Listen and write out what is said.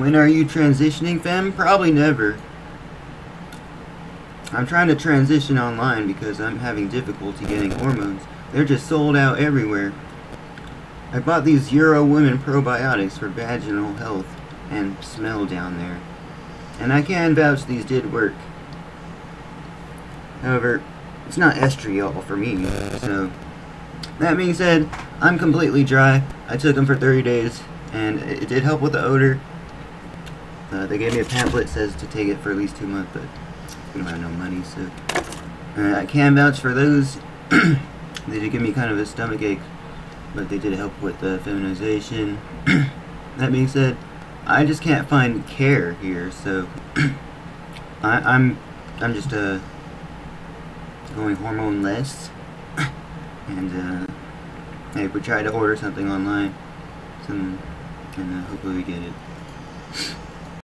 When are you transitioning, fam? Probably never. I'm trying to transition online because I'm having difficulty getting hormones. They're just sold out everywhere. I bought these Euro Women probiotics for vaginal health and smell down there. And I can vouch these did work. However, it's not estriol for me, so... That being said, I'm completely dry. I took them for 30 days, and it did help with the odor. Uh, they gave me a pamphlet says to take it for at least two months, but we don't have no money, so... Uh, I can vouch for those. they did give me kind of a stomach ache but they did help with the feminization. that being said, I just can't find care here, so I, I'm I'm just uh going hormone less, and uh, we try to order something online, some, and uh, hopefully we get it.